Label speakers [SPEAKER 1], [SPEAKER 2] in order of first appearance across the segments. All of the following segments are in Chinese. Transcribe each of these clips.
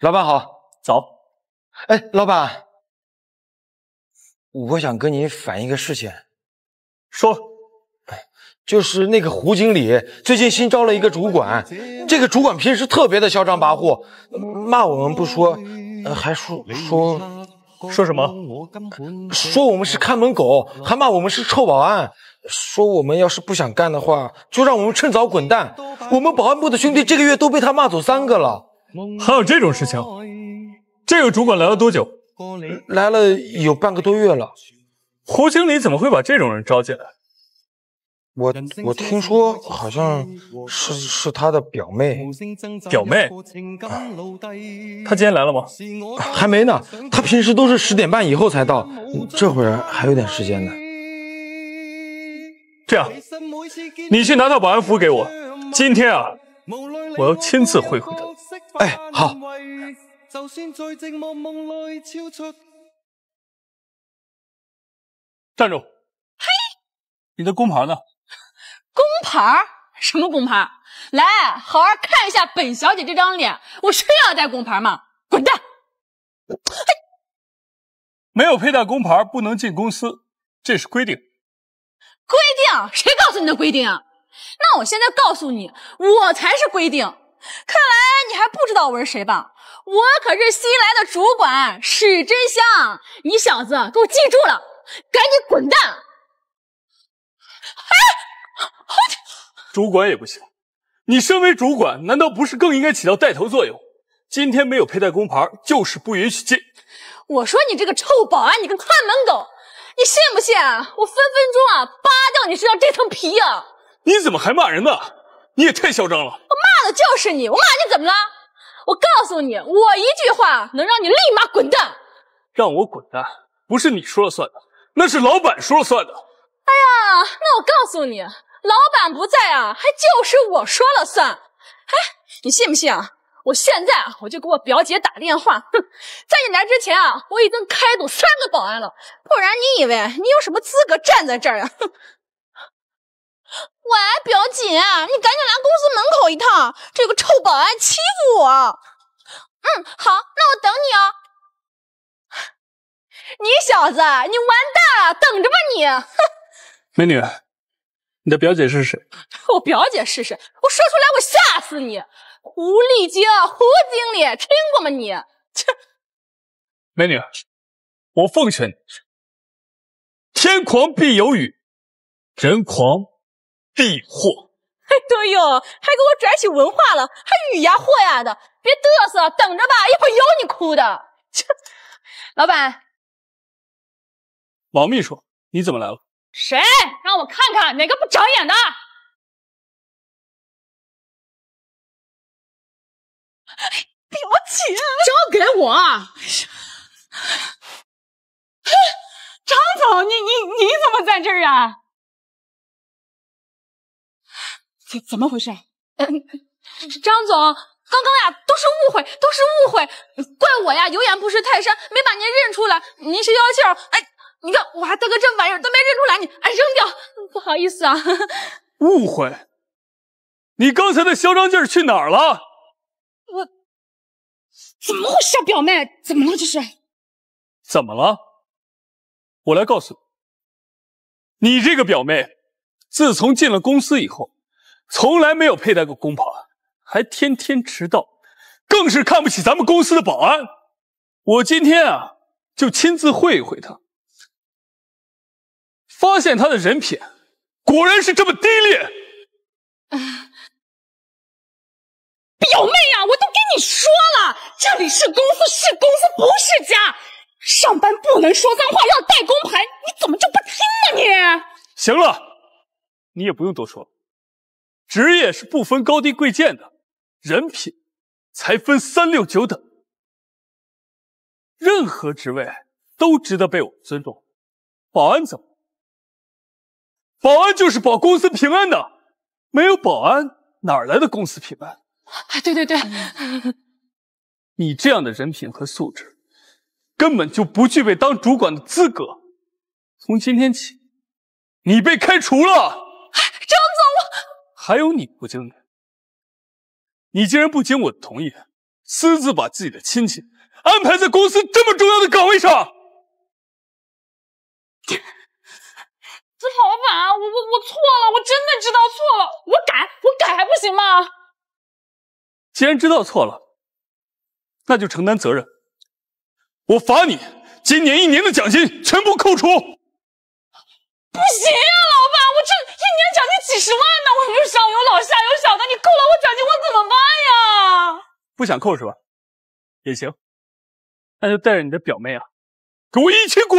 [SPEAKER 1] 老板好，
[SPEAKER 2] 早。
[SPEAKER 1] 哎，老板，我想跟你反映一个事情。
[SPEAKER 2] 说，
[SPEAKER 1] 就是那个胡经理最近新招了一个主管，这个主管平时特别的嚣张跋扈，骂我们不说，呃还说说
[SPEAKER 2] 说什么？
[SPEAKER 1] 说我们是看门狗，还骂我们是臭保安，说我们要是不想干的话，就让我们趁早滚蛋。我们保安部的兄弟这个月都被他骂走三个了。
[SPEAKER 2] 还有这种事情？这个主管来了多久？
[SPEAKER 1] 来了有半个多月了。
[SPEAKER 2] 胡经理怎么会把这种人招进来？
[SPEAKER 1] 我我听说好像是是他的表妹。
[SPEAKER 2] 表妹？他今天来了吗？
[SPEAKER 1] 还没呢。他平时都是十点半以后才到，这会儿还有点时间呢。
[SPEAKER 2] 这样，你去拿套保安服给我。今天啊，我要亲自会会他。
[SPEAKER 1] 哎，好。
[SPEAKER 2] 站住！嘿，你的工牌呢？
[SPEAKER 3] 工牌？什么工牌？来，好好看一下本小姐这张脸，我需要带工牌吗？滚蛋！
[SPEAKER 2] 没有佩戴工牌不能进公司，这是规定。
[SPEAKER 3] 规定？谁告诉你的规定啊？那我现在告诉你，我才是规定。看来你还不知道我是谁吧？我可是新来的主管史真香，你小子给我记住了，赶紧滚蛋！哎，
[SPEAKER 2] 主管也不行，你身为主管，难道不是更应该起到带头作用？今天没有佩戴工牌，就是不允许进。
[SPEAKER 3] 我说你这个臭保安，你个看门狗，你信不信我分分钟啊扒掉你身上这层皮啊！
[SPEAKER 2] 你怎么还骂人呢？你也太嚣张了！我
[SPEAKER 3] 骂的就是你，我骂你怎么了？我告诉你，我一句话能让你立马滚蛋。
[SPEAKER 2] 让我滚蛋，不是你说了算的，那是老板说了算的。
[SPEAKER 3] 哎呀，那我告诉你，老板不在啊，还就是我说了算。哎，你信不信啊？我现在啊，我就给我表姐打电话。哼，在你来之前啊，我已经开堵三个保安了，不然你以为你有什么资格站在这儿啊？哼。喂，表姐，你赶紧来公司门口一趟，这个臭保安欺负我。嗯，好，那我等你哦。你小子，你完蛋了，等着吧你！哼，
[SPEAKER 2] 美女，你的表姐是谁？
[SPEAKER 3] 我表姐是谁？我说出来我吓死你！狐狸精，胡经理，听过吗你？切！
[SPEAKER 2] 美女，我奉劝你，天狂必有雨，人狂。必祸！
[SPEAKER 3] 哎，对哟，还给我拽起文化了，还语呀货呀的，别嘚瑟，等着吧，一会儿有你哭的。切，老板，
[SPEAKER 2] 王秘书，你怎么来了？
[SPEAKER 3] 谁？让我看看哪个不长眼的。表姐，
[SPEAKER 4] 交给我。张总，你你你怎么在这儿啊？怎怎么回事？
[SPEAKER 3] 嗯，张总，刚刚呀都是误会，都是误会，怪我呀有眼不识泰山，没把您认出来。您是妖精儿，哎，你看我还带个这玩意儿都没认出来，你哎扔掉，不好意思啊。
[SPEAKER 2] 误会？你刚才的嚣张劲儿去哪儿了？
[SPEAKER 4] 我怎么回事啊，表妹？怎么了这是？
[SPEAKER 2] 怎么了？我来告诉你，你这个表妹，自从进了公司以后。从来没有佩戴过工牌，还天天迟到，更是看不起咱们公司的保安。我今天啊，就亲自会一会他，发现他的人品果然是这么低劣。
[SPEAKER 4] 表妹呀，我都跟你说了，这里是公司，是公司，不是家。上班不能说脏话，要带工牌，你怎么就不听呢？你
[SPEAKER 2] 行了，你也不用多说。职业是不分高低贵贱的，人品才分三六九等。任何职位都值得被我们尊重。保安怎么？保安就是保公司平安的，没有保安哪来的公司平安？
[SPEAKER 3] 对对对，
[SPEAKER 2] 你这样的人品和素质，根本就不具备当主管的资格。从今天起，你被开除了。还有你，胡经理，你竟然不经我的同意，私自把自己的亲戚安排在公司这么重要的岗位上。
[SPEAKER 3] 这老板，我我我错了，我真的知道错了，我改，我改还不行吗？
[SPEAKER 2] 既然知道错了，那就承担责任。我罚你今年一年的奖金全部扣除。
[SPEAKER 3] 不行啊，几十万呢，我有上有老下有小的，你扣了我奖金，我怎么办呀？
[SPEAKER 2] 不想扣是吧？也行，那就带着你的表妹啊，给我一起滚！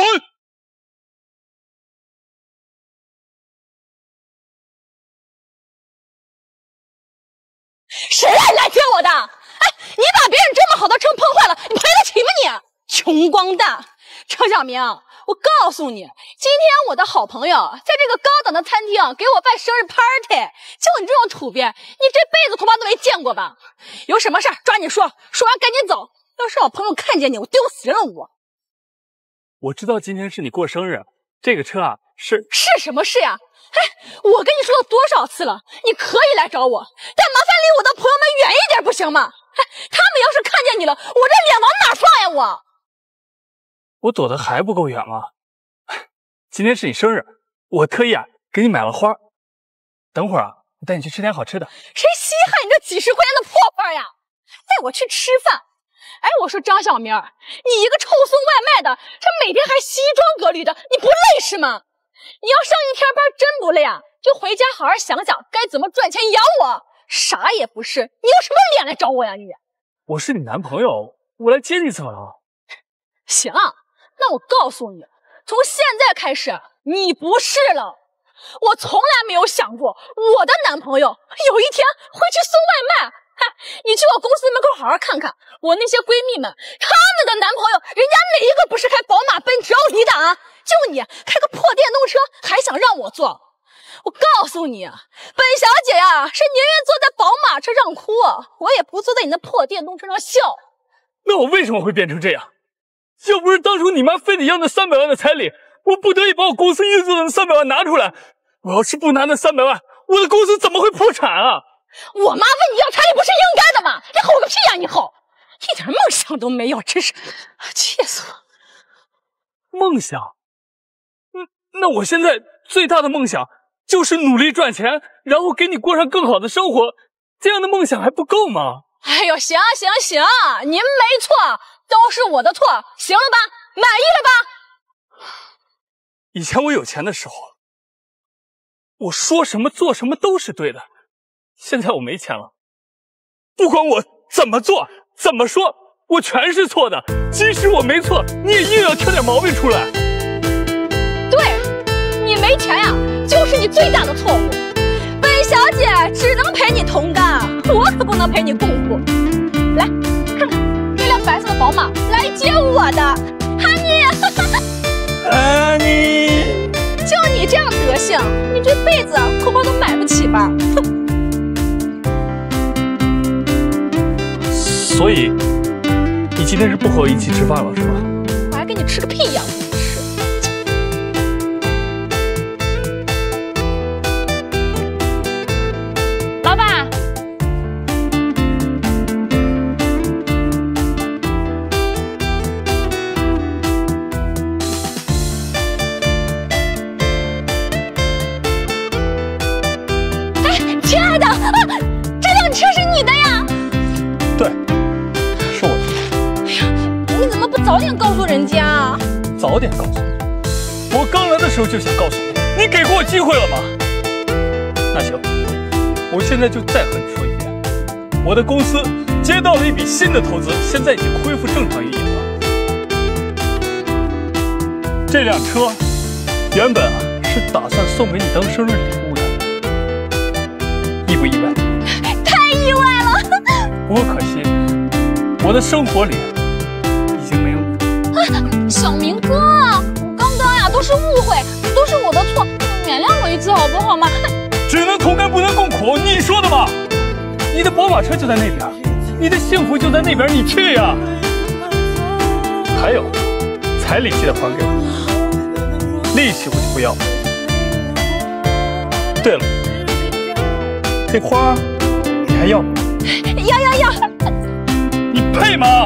[SPEAKER 3] 谁来来接我的？哎，你把别人这么好的车碰坏了，你赔得起吗你？穷光蛋！程小明，我告诉你，今天我的好朋友在这个高档的餐厅给我办生日 party，就你这种土鳖，你这辈子恐怕都没见过吧？有什么事儿抓紧说，说完赶紧走。要是我朋友看见你，我丢死人了我！
[SPEAKER 2] 我知道今天是你过生日，这个车啊是
[SPEAKER 3] 是什么事呀？哎，我跟你说了多少次了，你可以来找我，但麻烦离我的朋友们远一点，不行吗？哎，他们要是看见你了，我这脸往哪放呀？我
[SPEAKER 2] 我躲得还不够远吗？今天是你生日，我特意啊给你买了花。等会儿啊，我带你去吃点好吃的。
[SPEAKER 3] 谁稀罕你这几十块钱的破花呀？带我去吃饭？哎，我说张小明，你一个臭送外卖的，这每天还西装革履的，你不累是吗？你要上一天班真不累啊？就回家好好想想该怎么赚钱养我。啥也不是，你有什么脸来找我呀？你
[SPEAKER 2] 我是你男朋友，我来接你怎么了？
[SPEAKER 3] 行，那我告诉你，从现在开始你不是了。我从来没有想过我的男朋友有一天会去送外卖。嗨，你去我公司门口好好看看，我那些闺蜜们，她们的男朋友，人家哪一个不是开宝马、奔驰、奥迪的啊？就你开个破电动车，还想让我坐？我告诉你，本小姐呀，是宁愿坐在宝马车上哭，我也不坐在你那破电动车上笑。
[SPEAKER 2] 那我为什么会变成这样？要不是当初你妈非得要那三百万的彩礼，我不得已把我公司运作的那三百万拿出来。我要是不拿那三百万，我的公司怎么会破产啊？
[SPEAKER 3] 我妈问你要彩礼不是应该的吗？你吼个屁呀！你吼，一点梦想都没有，真是气死
[SPEAKER 2] 我！梦想？嗯，那我现在最大的梦想就是努力赚钱，然后给你过上更好的生活。这样的梦想还不够吗？
[SPEAKER 3] 哎呦，行行行，您没错，都是我的错，行了吧？满意了吧？
[SPEAKER 2] 以前我有钱的时候，我说什么做什么都是对的。现在我没钱了，不管我怎么做怎么说，我全是错的。即使我没错，你也硬要挑点毛病出来。
[SPEAKER 3] 对，你没钱呀，就是你最大的错误。本小姐只能陪你同甘，我可不能陪你共宝马来接我的，哈尼，
[SPEAKER 2] 哈尼，
[SPEAKER 3] 就你这样德行，你这辈子恐怕都买不起吧？哼。
[SPEAKER 2] 所以，你今天是不和我一起吃饭了，是吧？
[SPEAKER 3] 我还跟你吃个屁呀！
[SPEAKER 2] 早点告诉你。我刚来的时候就想告诉你，你给过我机会了吗？那行，我现在就再和你说一遍，我的公司接到了一笔新的投资，现在已经恢复正常运营了。这辆车原本啊是打算送给你当生日礼物的，意不意外？
[SPEAKER 3] 太意外了。
[SPEAKER 2] 不过可惜，我的生活里。
[SPEAKER 3] 小明哥，我刚刚呀都是误会，都是我的错，原谅我一次好不好嘛？
[SPEAKER 2] 只能同甘不能共苦，你说的吧？你的宝马车就在那边，你的幸福就在那边，你去呀！还有，彩礼记得还给我，利息我就不要了。对了，这花你还要吗？
[SPEAKER 3] 要要要！
[SPEAKER 2] 你配吗？